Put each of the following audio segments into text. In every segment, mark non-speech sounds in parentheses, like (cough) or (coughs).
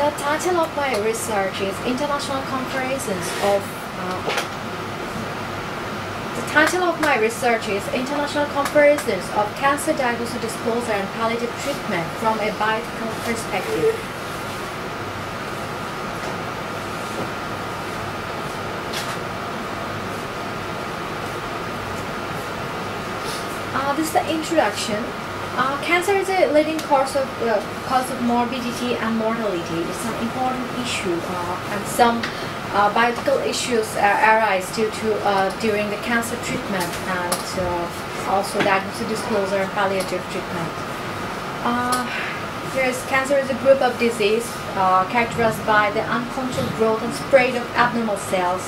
the title of my research is International Comparisons of uh, the title of my research is International Comparisons of Cancer Diagnosis Disclosure and Palliative Treatment from a Bioethical Perspective. Uh, this is the introduction. Uh, cancer is a leading cause of uh, cause of morbidity and mortality. It's an important issue, uh, and some uh, bioethical issues uh, arise due to uh, during the cancer treatment and also diagnosis disclosure and palliative treatment. Is cancer is a group of disease characterized by the uncontrolled growth and spread of abnormal cells.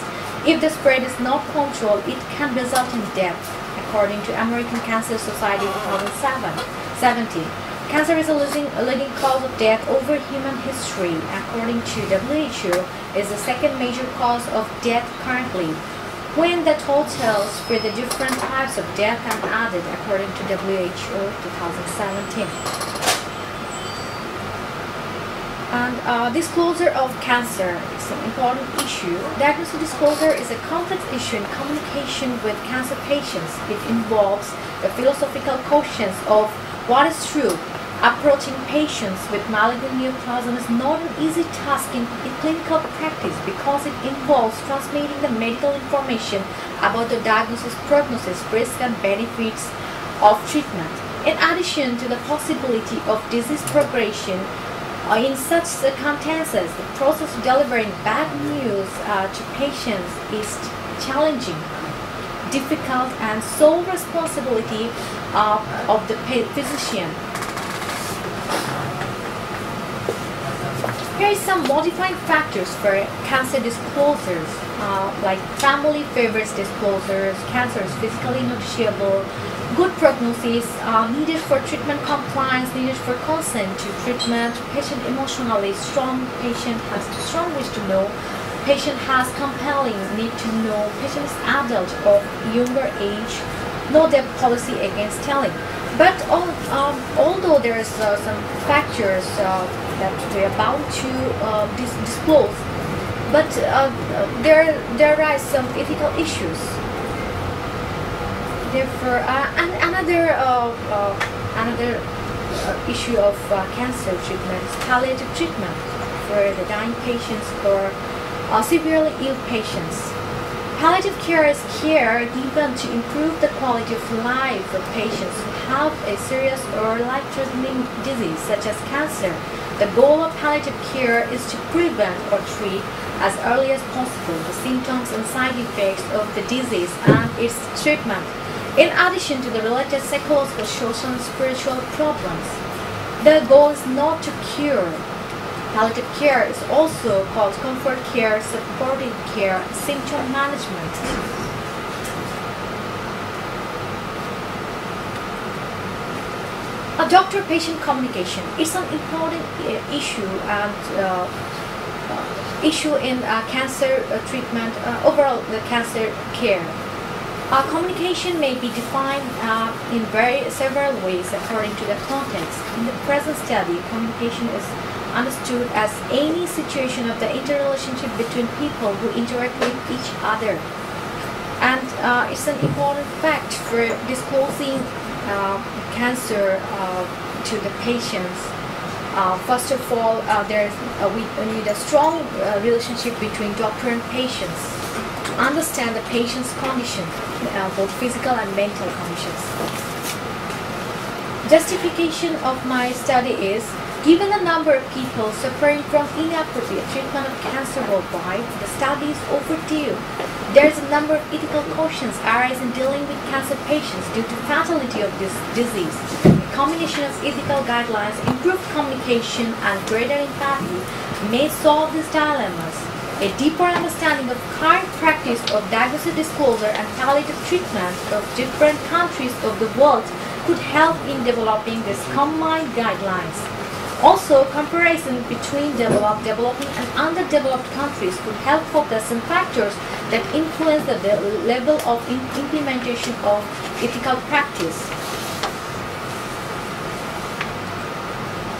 If the spread is not controlled, it can result in death according to American Cancer Society 2017. Cancer is a leading, a leading cause of death over human history. According to WHO, is the second major cause of death currently. When the totals for the different types of death are added according to WHO 2017. And uh, disclosure of cancer is an important issue. Diagnosis disclosure is a complex issue in communication with cancer patients. It involves the philosophical questions of what is true. Approaching patients with malignant neoplasm is not an easy task in, in clinical practice because it involves transmitting the medical information about the diagnosis, prognosis, risk, and benefits of treatment. In addition to the possibility of disease progression, in such circumstances, the process of delivering bad news uh, to patients is challenging, difficult, and sole responsibility uh, of the physician. Here is some modifying factors for cancer disclosures, uh, like family favors disclosures, cancer is physically noticeable, good prognosis uh, needed for treatment compliance, needed for consent to treatment, patient emotionally strong, patient has strong wish to know, patient has compelling need to know, patient is adult of younger age, no debt policy against telling. But all, um, although there is uh, some factors uh, that we are bound to uh, dis- disclose, but uh, there there are some ethical issues therefore uh, and another another uh, issue of uh, cancer treatment is palliative treatment for the dying patients or severely ill patients. Palliative care is care given to improve the quality of life of patients who have a serious or life-threatening disease such as cancer. The goal of palliative care is to prevent or treat as early as possible the symptoms and side effects of the disease and its treatment in addition to the related psychological, social, and spiritual problems. The goal is not to cure. Palliative care is also called comfort care, supportive care, symptom management. A doctor-patient communication is an important uh, issue and uh, uh, issue in uh, cancer uh, treatment, uh, overall the cancer care. Uh, communication may be defined uh, in very several ways according to the context. In the present study, communication is understood as any situation of the interrelationship between people who interact with each other. And uh, it's an important fact for disclosing uh, cancer uh, to the patients. Uh, first of all, there's we need a strong relationship between doctor and patients understand the patient's condition, both physical and mental conditions. Justification of my study is, given the number of people suffering from inappropriate treatment of cancer worldwide, the study is overdue. There is a number of ethical cautions arise in dealing with cancer patients due to fatality of this disease. A combination of ethical guidelines, improved communication, and greater empathy may solve these dilemmas. A deeper understanding of current practice of diagnosis disclosure and palliative treatment of different countries of the world could help in developing these combined guidelines. Also, comparison between developed, developing, and underdeveloped countries could help focus on factors that influence the level of implementation of ethical practice.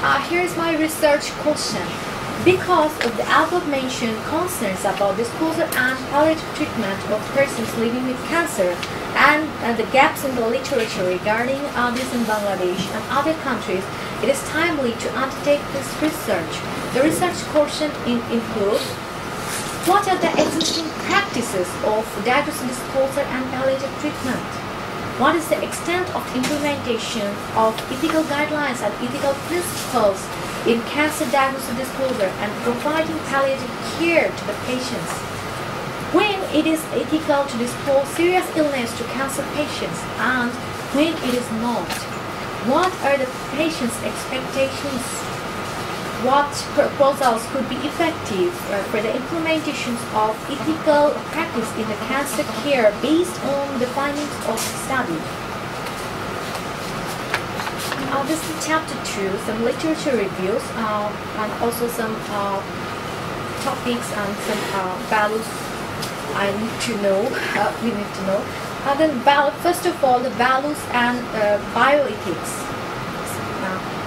Uh, here is my research question. Because of the above-mentioned concerns about disclosure and palliative treatment of persons living with cancer and uh, the gaps in the literature regarding this in Bangladesh and other countries, it is timely to undertake this research. The research question in, includes what are the existing practices of diagnosis, disclosure and palliative treatment? What is the extent of implementation of ethical guidelines and ethical principles in cancer diagnosis disclosure and providing palliative care to the patients. When it is ethical to disclose serious illness to cancer patients and when it is not. What are the patient's expectations? What proposals could be effective uh, for the implementations of ethical practice in the cancer care based on the findings of the study? Uh, this is chapter 2, some literature reviews uh, and also some uh, topics and some uh, values I need to know, (laughs) uh, we need to know. Uh, then first of all, the values and bioethics.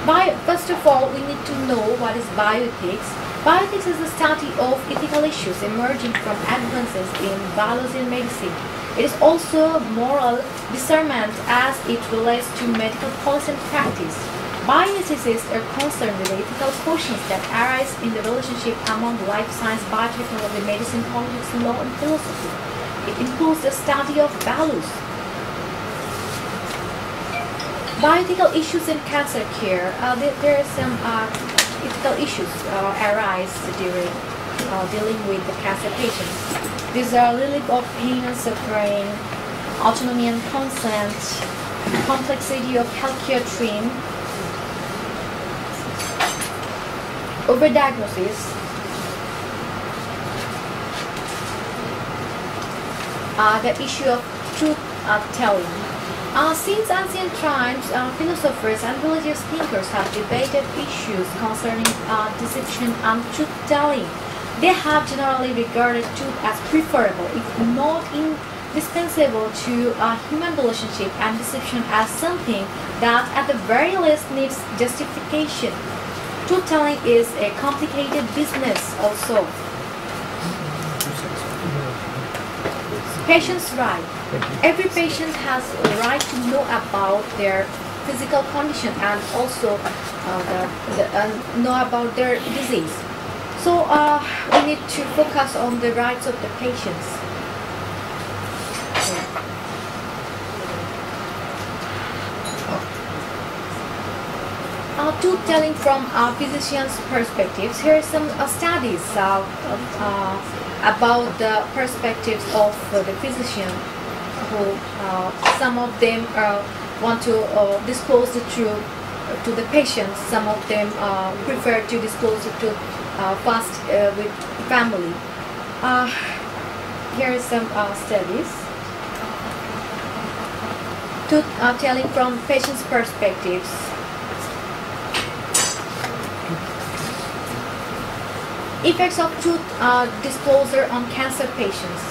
Bio first of all, we need to know what is bioethics. Bioethics is the study of ethical issues emerging from advances in biology and medicine. It is also moral discernment as it relates to medical policy and practice. Bioethicists are concerned with ethical questions that arise in the relationship among life science, biotechnology, medicine, politics, law, and philosophy. It includes the study of values. Bioethical issues in cancer care. Uh, there, there, are some uh, ethical issues uh, arise during uh, dealing with the cancer patients. These are relief of pain and suffering, autonomy and consent, complexity of healthcare treatment, overdiagnosis, uh, the issue of truth uh, telling. Uh, since ancient times, uh, philosophers and religious thinkers have debated issues concerning uh, deception and truth telling. They have generally regarded truth as preferable, if not indispensable to a human relationship and deception as something that at the very least needs justification. Truth-telling is a complicated business also. Patient's right. Every patient has a right to know about their physical condition and also uh, the, the, uh, know about their disease. So uh, we need to focus on the rights of the patients. Uh, to telling from a physician's perspectives, here are some uh, studies uh, uh about the perspectives of uh, the physician who some of them want to disclose the truth to the patients, some of them prefer to disclose it to uh, fast uh, with family. Uh, here are some studies to telling from patients' perspectives. Effects of truth uh, disclosure on cancer patients.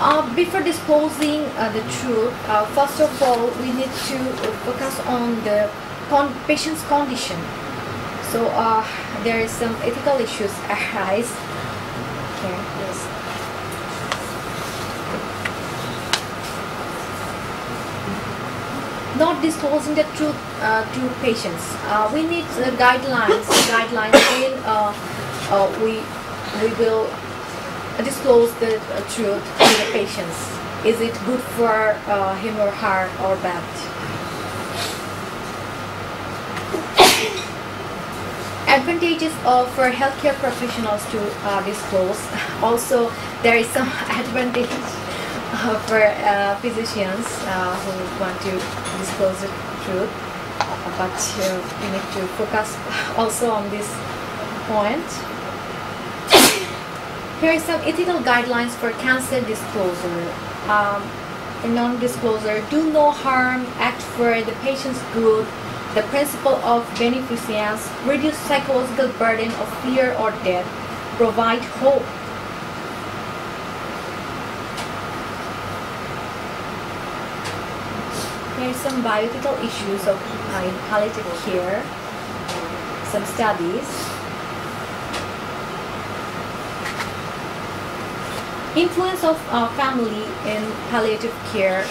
Uh, before disclosing uh, the truth, first of all, we need to focus on the con patient's condition. So uh, there is some ethical issues (laughs) arise. Okay, yes. Not disclosing the truth uh, to patients. Uh, we need uh, guidelines. guidelines when uh, uh, we we will disclose the truth to the patients. Is it good for him or her or bad? Advantages of for healthcare professionals to uh, disclose. (laughs) Also, there is some (laughs) advantage uh, for uh, physicians uh, who want to disclose the truth, but uh, we need to focus (laughs) also on this point. (coughs) Here are some ethical guidelines for cancer disclosure. Um, non-disclosure, do no harm, act for the patient's good, the principle of beneficence reduce psychological burden of fear or death, provide hope. Here are some bioethical issues of palliative care, some studies. Influence of uh, family in palliative care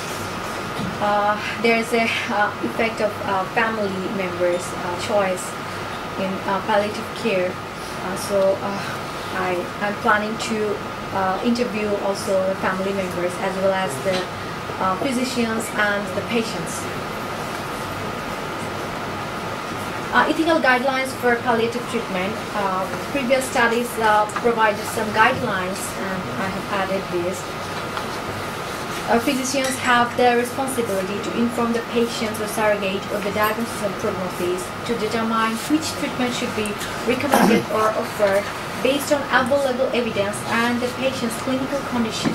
uh, there is a uh, effect of uh, family members' uh, choice in uh, palliative care. So I am planning to interview also the family members as well as the physicians and the patients. Ethical guidelines for palliative treatment. Previous studies provided some guidelines and I have added this. Physicians have the responsibility to inform the patients or surrogate of the diagnosis and prognosis to determine which treatment should be recommended or offered based on available evidence and the patient's clinical condition.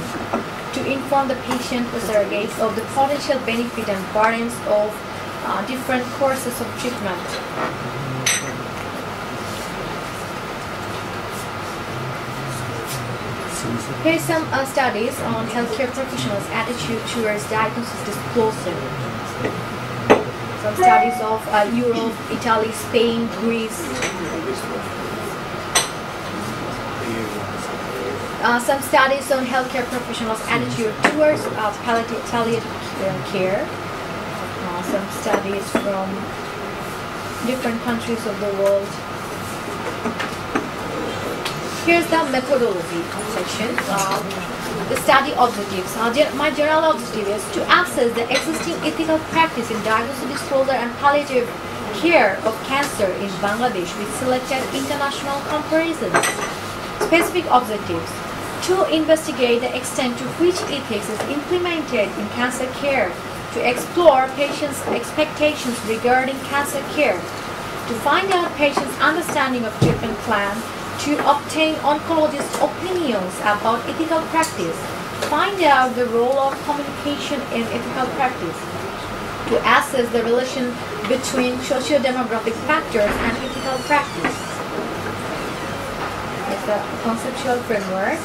To inform the patient or surrogate of the potential benefit and burdens of uh, different courses of treatment. Here's some uh, studies on healthcare professionals' attitude towards diagnosis disclosure. Some studies of uh, Europe, Italy, Spain, Greece. Uh, some studies on healthcare professionals' attitude towards uh, palliative palliative care. Uh, some studies from different countries of the world. Here's the methodology section. Uh, the study objectives. Uh, my general objective is to assess the existing ethical practice in diagnosis, disclosure, and palliative care of cancer in Bangladesh with selected international comparisons. Specific objectives. To investigate the extent to which ethics is implemented in cancer care. To explore patients' expectations regarding cancer care. To find out patients' understanding of treatment plan to obtain oncologists' opinions about ethical practice, find out the role of communication in ethical practice, to assess the relation between socio-demographic factors and ethical practice. It's a conceptual framework.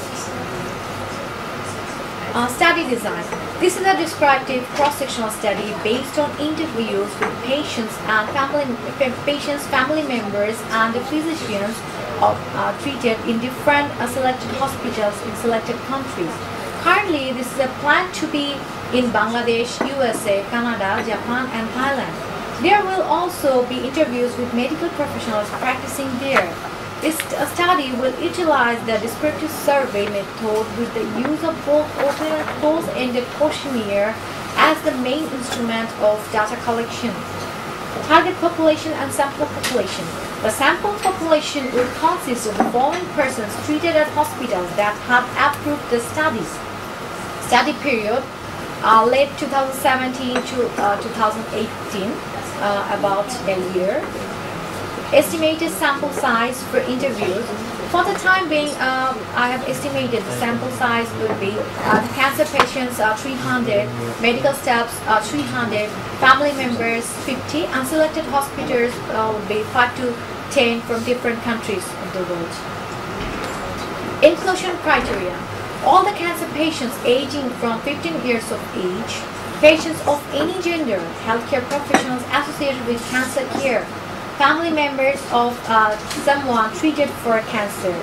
Uh, study design. This is a descriptive cross-sectional study based on interviews with patients and family patients, family members, and the physicians of, uh, treated in different uh, selected hospitals in selected countries. Currently, this is a plan to be in Bangladesh, USA, Canada, Japan, and Thailand. There will also be interviews with medical professionals practicing there. This study will utilize the descriptive survey method with the use of both open and closed-ended questionnaire as the main instrument of data collection. Target population and sample population. The sample population will consist of the following persons treated at hospitals that have approved the studies. Study period uh, late 2017 to uh, 2018, uh, about a year. Estimated sample size for interviews. For the time being, um, I have estimated the sample size would be uh, the cancer patients are 300, medical staffs are 300, family members 50, and selected hospitals uh, would be 5 to 10 from different countries of the world. Inclusion criteria. All the cancer patients aging from 15 years of age, patients of any gender, healthcare professionals associated with cancer care, family members of uh, someone treated for cancer.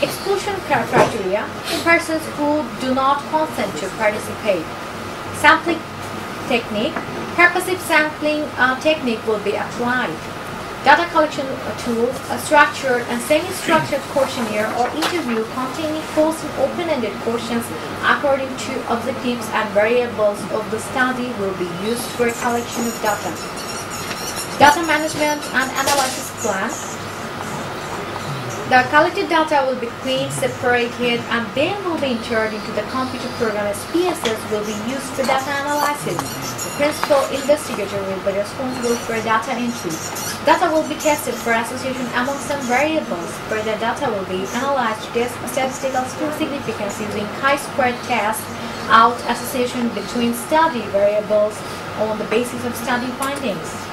Exclusion cri- criteria, persons who do not consent to participate. Sampling technique, purposive sampling uh, technique will be applied. Data collection uh, tools, a structured and semi-structured questionnaire or interview containing closed and open-ended questions according to objectives and variables of the study will be used for collection of data. Data management and analysis plan. The collected data will be cleaned, separated, and then will be entered into the computer program SPSS will be used for data analysis. The principal investigator will be responsible for data entry. Data will be tested for association among some variables, where the data will be analyzed to test statistical significance using chi-square test out association between study variables on the basis of study findings.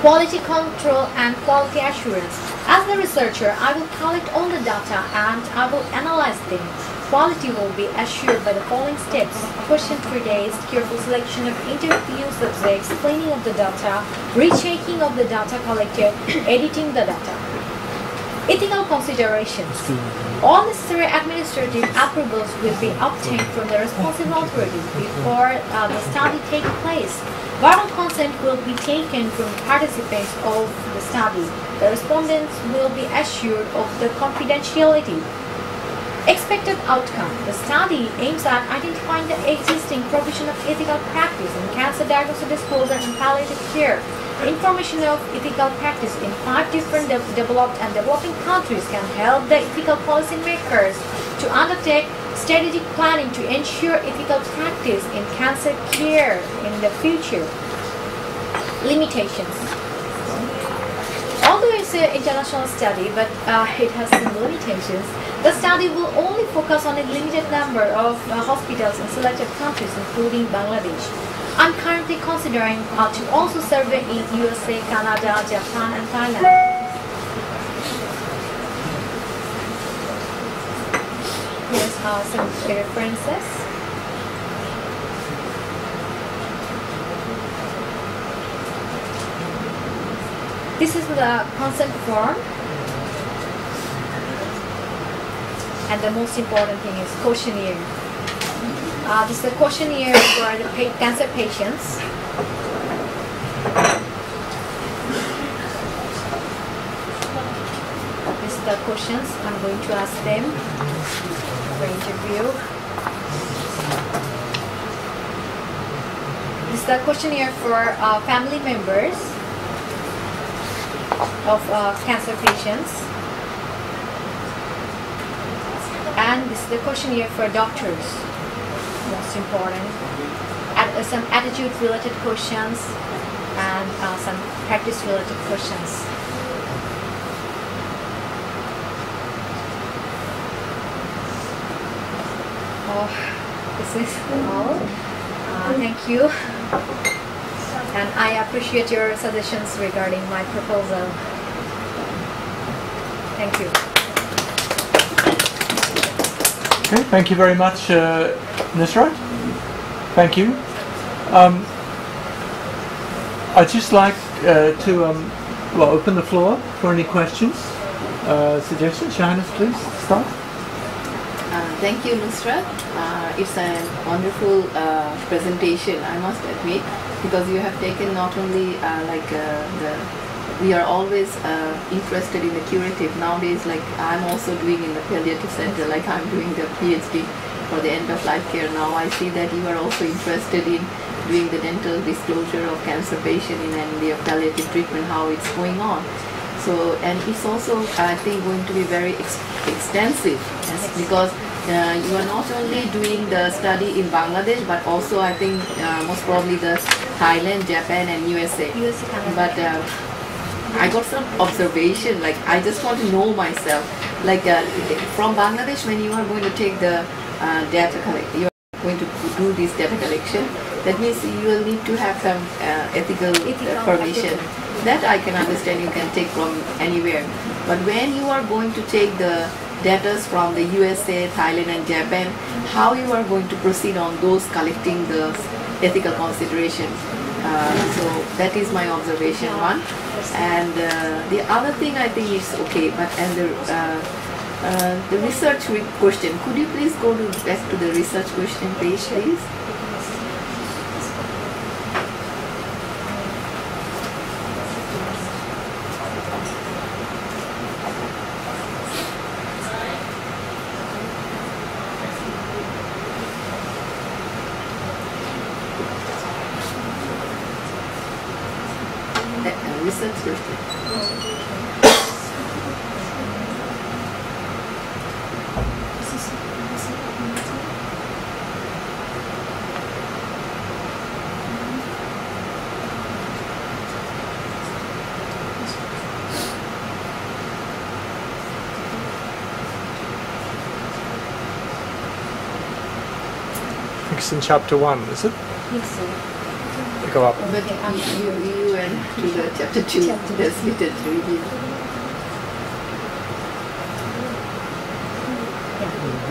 Quality control and quality assurance. As the researcher, I will collect all the data and I will analyze them. Quality will be assured by the following steps. Question three days, careful selection of interview subjects, cleaning of the data, rechecking of the data collected, (coughs) editing the data. Ethical considerations. All necessary administrative approvals will be obtained from the responsible authorities before uh, the study takes place. Verbal consent will be taken from participants of the study. The respondents will be assured of the confidentiality. Expected outcome. The study aims at identifying the existing provision of ethical practice in cancer diagnosis disclosure and palliative care. Information of ethical practice in five different de- developed and developing countries can help the ethical policymakers to undertake strategic planning to ensure ethical practice in cancer care in the future. Limitations. Although it's an international study, but uh, it has some limitations, the study will only focus on a limited number of uh, hospitals in selected countries, including Bangladesh. I'm currently considering uh, to also survey in USA, Canada, Japan, and Thailand. Here's uh, some references. This is the consent form. And the most important thing is questionnaire. Uh, this is a questionnaire for the pa- cancer patients. This is the questions I'm going to ask them for interview. This is the questionnaire for uh, family members of uh, cancer patients. And this is the questionnaire for doctors, most important. At, uh, some attitude related questions and uh, some practice related questions. Oh, this is all. Uh, thank you. And I appreciate your suggestions regarding my proposal. Thank you. Okay, thank you very much, uh. Thank you. Um, I'd just like uh, to um, well open the floor for any questions, uh, suggestions. Johannes, please start. Uh, thank you, Nusrat. Uh, it's a wonderful uh, presentation, I must admit, because you have taken not only uh, like the we are always uh, interested in the curative nowadays. Like I'm also doing in the palliative center, like I'm doing the PhD for the end of life care. Now I see that you are also interested in doing the dental disclosure of cancer patient in and the palliative treatment, how it's going on. So, and it's also, I think, going to be very ex- extensive yes, because uh, you are not only doing the study in Bangladesh, but also, I think, uh, most probably the Thailand, Japan, and USA. USA. But uh, I got some observation, like, I just want to know myself. Like, uh, from Bangladesh, when you are going to take the uh, data collect, you are going to do this data collection, that means you will need to have some uh, ethical, Ethical permission. That I can understand you can take from anywhere. But when you are going to take the data from the USA, Thailand and Japan, how you are going to proceed on those collecting the ethical consideration. Uh, so that is my observation one. And uh, the other thing I think is okay, but and the uh, uh, the research question. Could you please go to back to the research question page, please? Uh, uh, research question. I think it's in chapter one, is it? Yes, sir. Go up. But you, you went to the chapter two. Chapter. Yes, you did review.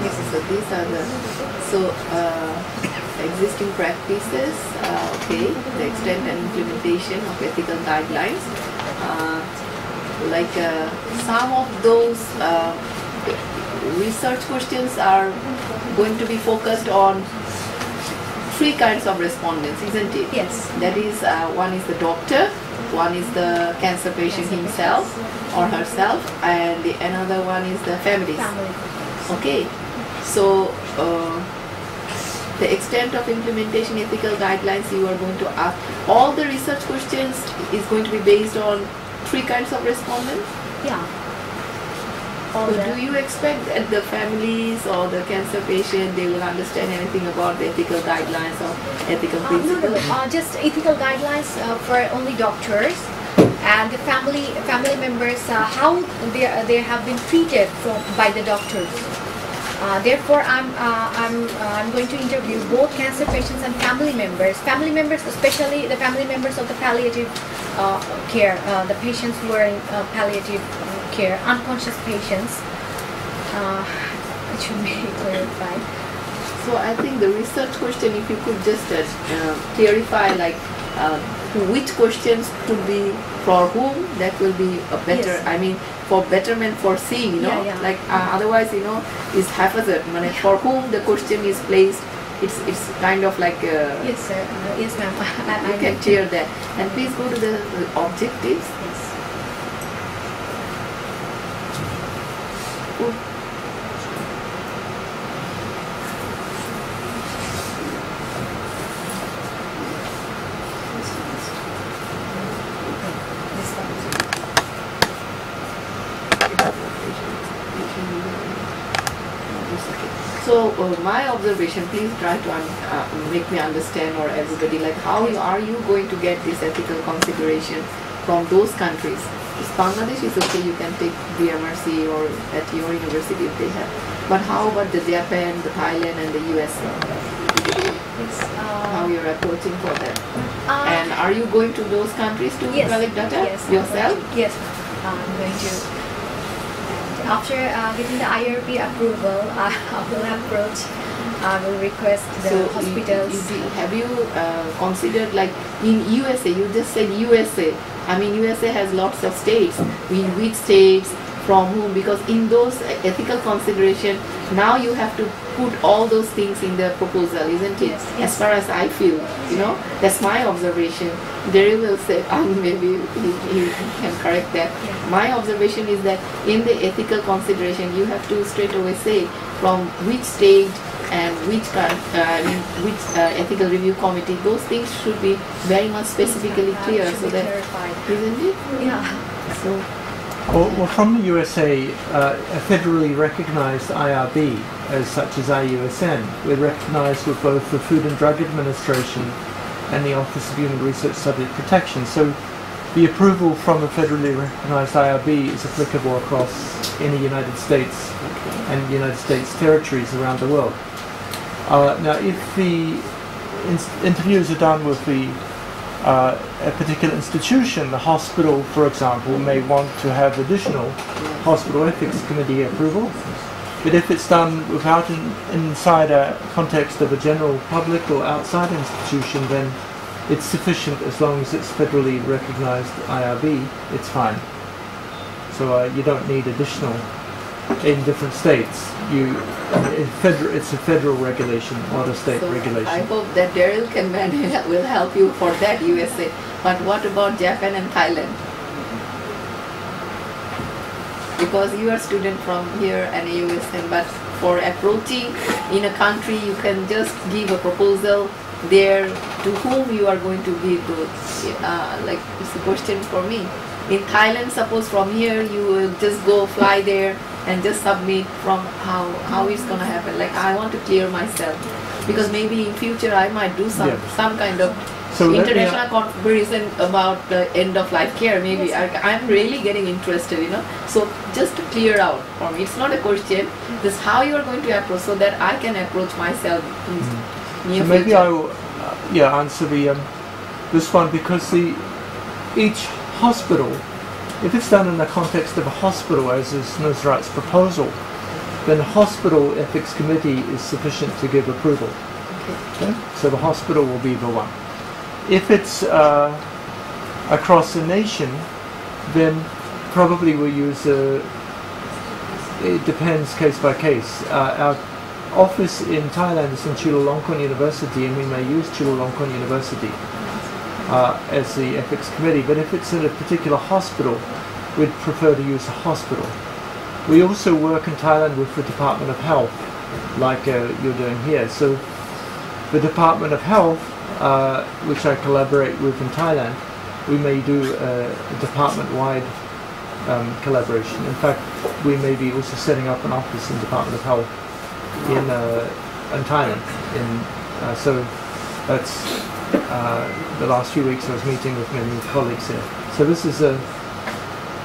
Yes, so these are the so uh, existing practices. Uh, okay, the extent and implementation of ethical guidelines. Uh, like uh, some of those uh, research questions are going to be focused on three kinds of respondents, isn't it? Yes. That is, uh, one is the doctor, one is the cancer patient himself or herself, and the another one is the families. Family. Okay, so uh, the extent of implementation ethical guidelines you are going to ask, all the research questions is going to be based on three kinds of respondents. Yeah. So the- do you expect that the families or the cancer patient they will understand anything about the ethical guidelines or ethical Uh, no, no, no. Uh, just ethical guidelines uh, for only doctors and the family family members uh, how they they have been treated from by the doctors. Uh, therefore, I'm uh, I'm uh, I'm going to interview both cancer patients and family members. Family members, especially the family members of the palliative uh, care, uh, the patients who are in uh, palliative uh, care, unconscious patients. Uh, it should be (laughs) clarified. So I think the research question, if you could just uh, uh, clarify like uh, which questions could be for whom, that will be a better. Yes. I mean, for betterment for seeing, you know, Yeah, yeah. like uh, otherwise, you know, is haphazard. I mean, for whom the question is placed, it's it's kind of like uh, Yes, sir. Uh, yes, ma'am. (laughs) I, you I can clear that. And please go to the uh, objectives. Yes. This one. So my observation, please try to un- uh, make me understand or everybody like how you, are you going to get this ethical consideration from those countries? If Bangladesh is okay, you can take BMRC or at your university if they have. But how about the Japan, the Thailand, and the US? Yes. How Uh, you're approaching for them? uh, And are you going to those countries to yes. collect data yes, yourself? Yes, I'm going to. After uh, getting the IRB approval, I I will approach. I will request the So, hospitals. you- you- have you uh, considered like in USA? You just said USA. I mean, USA has lots of states. In which states, from whom? Because in those ethical consideration, now you have to put all those things in the proposal, isn't it? Yes, As far as I feel, you know, that's my observation. Darryl will say, um, maybe he, he can correct that. Yeah. My observation is that in the ethical consideration, you have to straight away say from which stage and which coun- uh, I mean, which uh, ethical review committee. Those things should be very much specifically clear, should so be that clarified. isn't it? Yeah. So Well, well, from the USA, uh, a federally recognized IRB, as such as AUSN, we're recognized with both the Food and Drug Administration and the Office of Human Research Subject Protection. So the approval from a federally recognized IRB is applicable across any United States and United States territories around the world. Uh, now, if the interviews are done with the uh, a particular institution, the hospital, for example, may want to have additional hospital ethics committee approval. But if it's done without an, inside a context of a general public or outside institution, then it's sufficient as long as it's federally recognized IRB, it's fine. So uh, you don't need additional in different states. You, in federal, it's a federal regulation, not a state so regulation. I hope that Darryl can manage, will help you for that USA. But what about Japan and Thailand? Because you are student from here and you USN, but for approaching in a country, you can just give a proposal there to whom you are going to give. Uh, like it's a question for me. In Thailand, suppose from here you will just go fly there and just submit from how how it's gonna happen. Like I want to clear myself because maybe in future I might do some Yeah. some kind of So let me- international comparison about the end of life care. Maybe I, I'm really getting interested, you know. So just to clear out for me, it's not a question. This how you are going to approach so that I can approach myself in near So maybe future. I will, uh, yeah, answer the um, this one because the each hospital, if it's done in the context of a hospital, as is Nusrat's proposal, then the hospital ethics committee is sufficient to give approval. Okay? So the hospital will be the one. If it's uh, across the nation, then probably will use a. It depends case by case. Uh, our office in Thailand is in Chulalongkorn University, and we may use Chulalongkorn University uh, as the ethics committee. But if it's in a particular hospital, we'd prefer to use a hospital. We also work in Thailand with the Department of Health, like uh, you're doing here. So the Department of Health, uh, which I collaborate with in Thailand, we may do a, department-wide um, collaboration. In fact, we may be also setting up an office in Department of Health in uh, in Thailand. In uh, so that's uh, the last few weeks I was meeting with many colleagues here. So this is a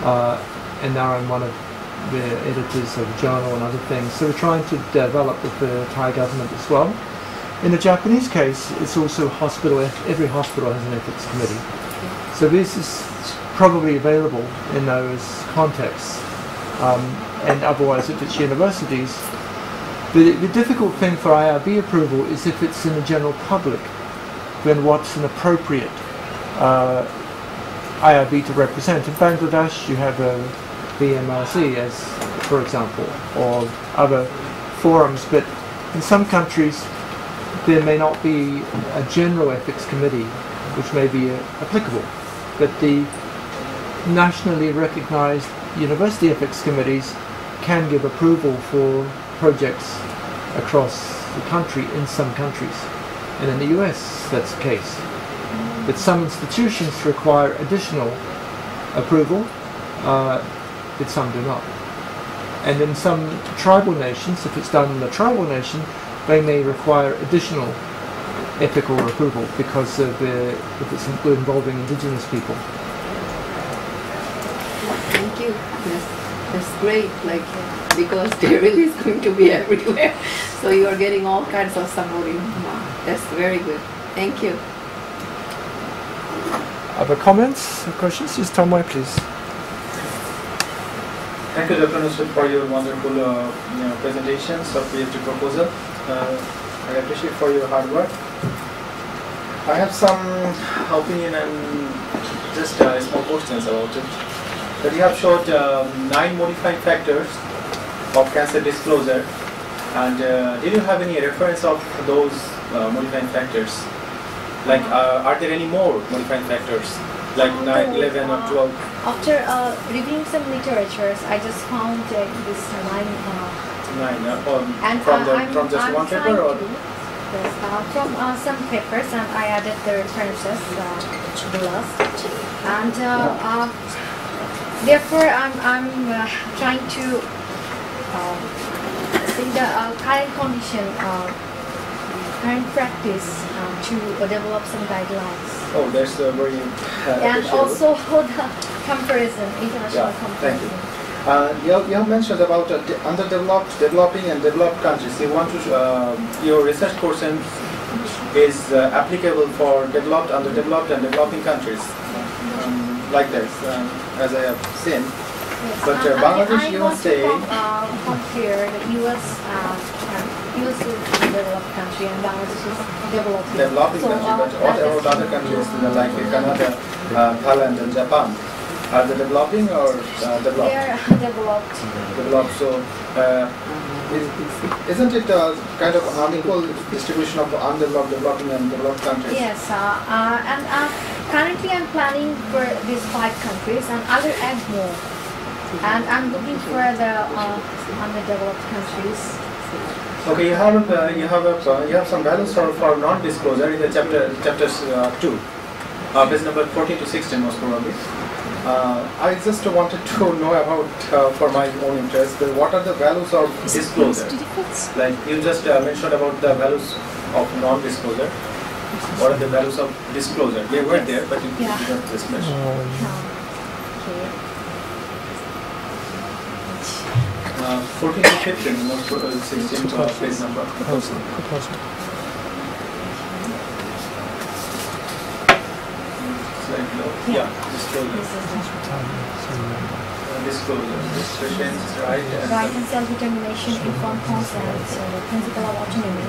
uh, and now I'm one of the editors of the journal and other things. So we're trying to develop with the Thai government as well. In the Japanese case, it's also hospital. Every hospital has an ethics committee. So this is probably available in those contexts. Um, and otherwise, if it's universities, the, the difficult thing for IRB approval is if it's in the general public, then what's an appropriate uh, IRB to represent. In Bangladesh, you have a BMRC, as for example, or other forums, but in some countries, there may not be a general ethics committee which may be uh, applicable, but the nationally recognized university ethics committees can give approval for projects across the country in some countries. And in the US, that's the case. But some institutions require additional approval, uh, but some do not. And in some tribal nations, if it's done in a tribal nation, they may require additional ethical approval because of the, if it's involving indigenous people. Thank you. That's, that's great. Like because (laughs) Darryl is going to be (laughs) everywhere, so you are getting all kinds of support. In. Wow, that's very good. Thank you. Other comments or questions? Just tell me, please. Thank you, Dr. Nusrat, for your wonderful uh, you know, presentations of PhD proposal. Uh, I appreciate for your hard work. I have some opinion and just uh, small questions about it. That you have showed um, nine modifying factors of cancer disclosure, and uh, did you have any reference of those uh, modifying factors? Like, uh, are there any more modifying factors, like 9, 11, or 12? After uh, reviewing some literatures, I just found uh, this line. Nine, uh, um, and from, uh, the, from just I'm one paper, or to, yes, uh, from uh, some papers, and I added the references uh, to the list. And uh, uh, therefore, I'm, I'm uh, trying to in the uh, current condition, uh, current practice, uh, to uh, develop some guidelines. Oh, that's uh, very uh, and also (laughs) the comparison, international Yeah, thank you. comparison. Uh, you, have, you have mentioned about uh, de- underdeveloped, developing, and developed countries. You want to uh, your research question is uh, applicable for developed, underdeveloped, and developing countries, um, like this, um, as I have seen. Yes, But, uh, Bangladesh, I, I you want would say- uh, compare the U.S. Uh, uh, U.S. is a developed country and Bangladesh is developing. Developing So, country, uh, but what about other countries like Canada, uh, Thailand, and Japan? Are they developing or uh, They are (laughs) developed. developed. So, uh, is- isn't it a kind of unequal distribution of undeveloped, developing, and developed countries? Yes, uh, uh, and uh, currently I'm planning for these five countries and I will add more. And I'm looking for the uh, underdeveloped countries. Okay, you have uh, you have a, uh, you have some values for, for non-disclosure in the chapter chapters uh, two, uh, page number 14 to 16 most probably. Uh, I just wanted to know about uh, for my own interest uh, what are the values of disclosure? Like you just uh, mentioned about the values of non-disclosure. What are the values of disclosure? They were there, but you Yeah. did not discuss. Um, Um, okay. Uh, 14 to 15, most probably 16 uh, page number. Proposal, proposal. Slide below. Yeah, disclosure. This is Uh, disclosure, restrictions, right? and- right and self-determination, informed consent, so the principle of autonomy,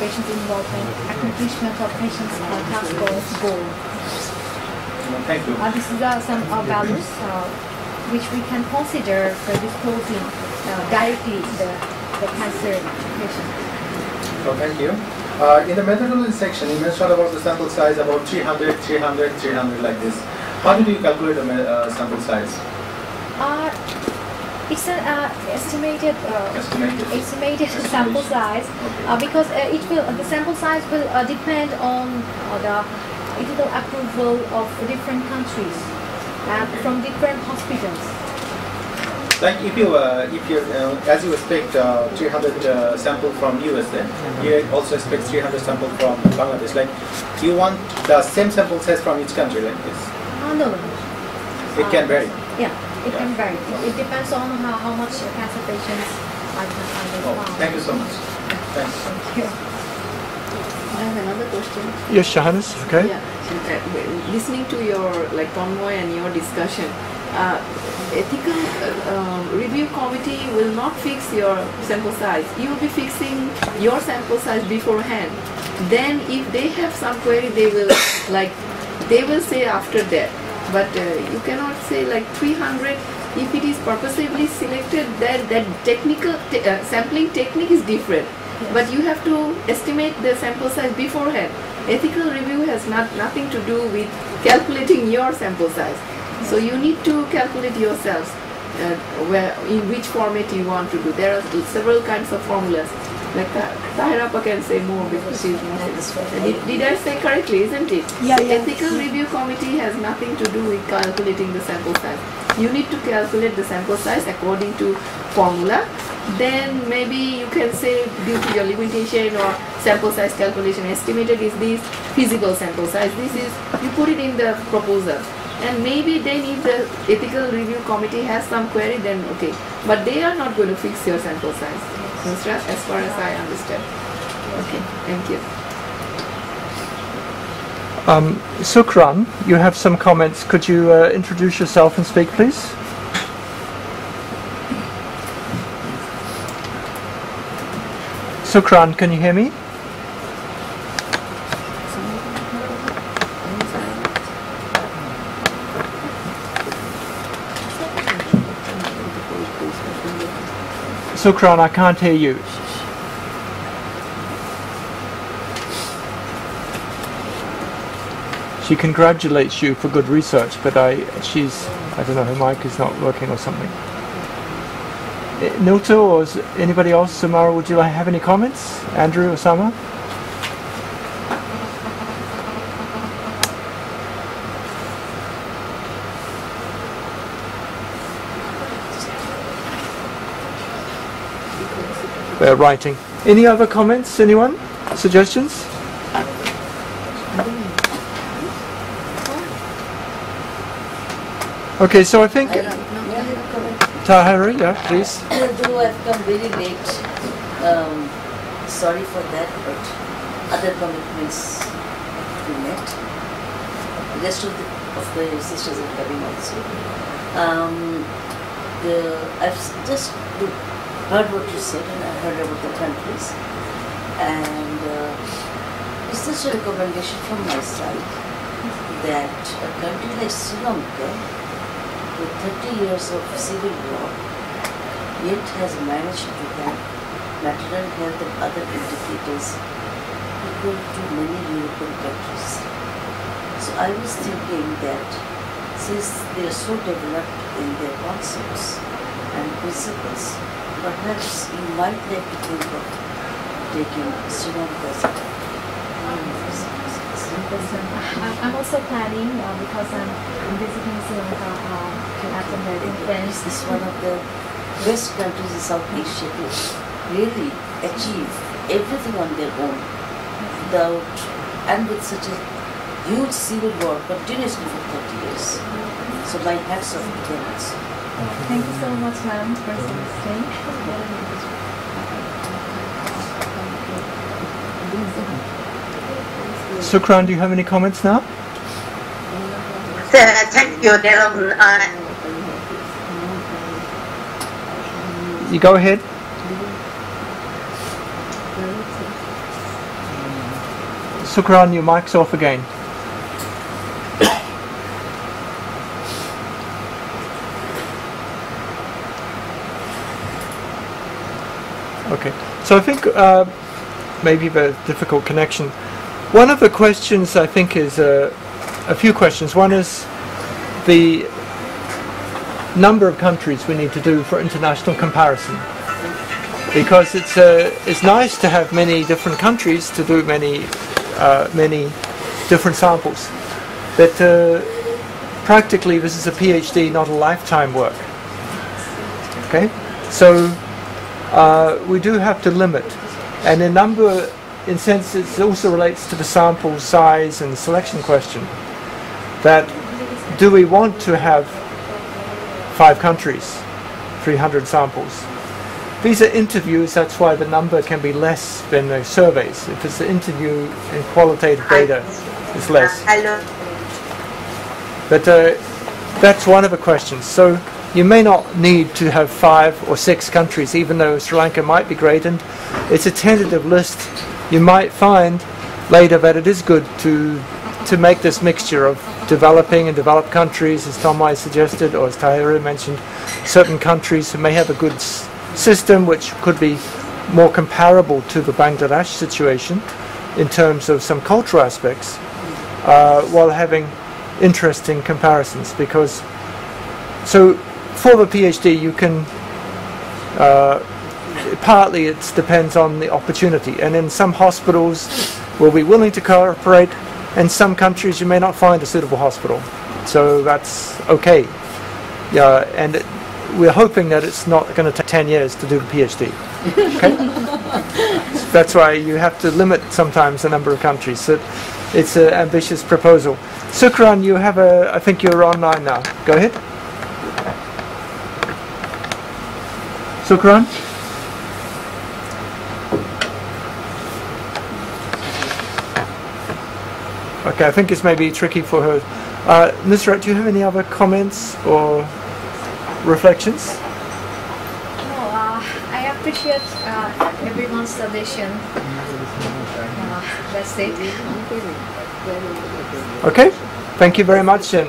patient's involvement, accomplishment of patient's uh, task goals, goal. Thank you. Uh, this is uh, some uh, values uh, which we can consider for disclosing uh, directly the, the cancer patient. So thank you. Uh, in the methodology section, you mentioned about the sample size about 300, 300, 300 like this. How did you calculate the uh, sample size? Uh, it's an uh, estimated uh, Estimated. estimated sample size Okay. uh, because uh, it will the sample size will uh, depend on uh, the ethical approval of different countries and from different hospitals. Like if you, uh, if you, uh, as you expect uh, 300 uh, sample from US, then you also expect 300 sample from Bangladesh. Like you want the same sample size from each country like this. Uh, no, no, no. It can vary. Yeah, it can vary. It, it depends on how, how much cancer patients are are Oh, thank you so much. Thanks. Thank you. I have another question. Yes, Shahanas, okay. Yeah, uh, listening to your like Tanmoy and your discussion, uh, ethical uh, um, review committee will not fix your sample size. You will be fixing your sample size beforehand. Then, if they have some query, they will (coughs) like they will say after that. But uh, you cannot say like 300. If it is purposively selected, that that technical te- uh, sampling technique is different. But you have to estimate the sample size beforehand. Ethical review has not, nothing to do with calculating your sample size. So you need to calculate yourselves uh, where in which format you want to do. There are several kinds of formulas. Like Ta- Tahirapa can say more because she's more. Did, did I say correctly, isn't it? Yeah, So yeah. Ethical review committee has nothing to do with calculating the sample size. You need to calculate the sample size according to formula. Then maybe you can say due to your limitation or sample size calculation estimated is this feasible sample size. This is you put it in the proposal. And maybe they need the ethical review committee has some query then okay. But they are not going to fix your sample size. Nusrat, as far as I understand. Okay, thank you. Um, Sukran, you have some comments. Could you uh, introduce yourself and speak, please? Sukran, can you hear me? Sukran, I can't hear you. She congratulates you for good research, but I, she's, I don't know, her mic is not working or something. Eh, Nilto or anybody else, Samara, would you like have any comments? Andrew, Osama? They're writing. Any other comments? Anyone? Suggestions? Okay, so I think Tahari, yeah, please. Though I've come very late, um, sorry for that, but other commitments have been met. The rest of the, of the sisters are coming also. Um, the, I've just look- heard what you said and I heard about the countries. And uh, it's just a recommendation from my side that a country like Sri Lanka with 30 years of civil war yet has managed to have maternal health and other indicators equal to many European countries. So I was thinking that since they are so developed in their concepts and principles, perhaps you might like to think of taking Sri Lanka as a I'm, I'm also planning uh, because I'm, visiting Sri Lanka uh, the conference. This is one of the best countries in South Asia to really achieve everything on their own without and with such a huge civil war continuously for 30 years. So my hats off to them also. Thank you so much, ma'am, for staying. Sukran, do you have any comments now? Uh, Thank you, Darryl. Uh, You go ahead. Sukran, your mic's off again. Okay. So I think uh, maybe the difficult connection. One of the questions I think is uh, a few questions. One is the number of countries we need to do for international comparison. Because it's uh, it's nice to have many different countries to do many uh, many different samples, but uh, practically this is a PhD, not a lifetime work. Okay, so uh, we do have to limit, and in number, in sense, it also relates to the sample size and selection question. That do we want to have five countries, 300 samples? These are interviews, that's why the number can be less than the surveys. If it's an interview and qualitative data, it's less. But uh, that's one of the questions. So you may not need to have five or six countries, even though Sri Lanka might be great, and it's a tentative list. You might find later that it is good to to make this mixture of developing and developed countries, as Tomai suggested, or as Tahiru mentioned, certain countries who may have a good system which could be more comparable to the Bangladesh situation in terms of some cultural aspects, uh, while having interesting comparisons. Because so for the PhD, you can uh, partly it depends on the opportunity, and in some hospitals will be willing to cooperate, and some countries you may not find a suitable hospital, so that's okay. Yeah, and it, we're hoping that it's not going to take 10 years to do the PhD. Okay? (laughs) that's why you have to limit sometimes the number of countries. So it's an ambitious proposal. Sukran, you have a, I think you're online now. Go ahead. Sukran? Okay, I think it's maybe tricky for her. Uh, Nusrat, do you have any other comments or reflections? No, uh, I appreciate uh, everyone's suggestion. Uh, that's it. Okay, thank you very much. And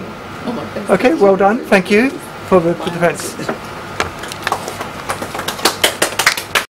okay, well done. Thank you for the defense.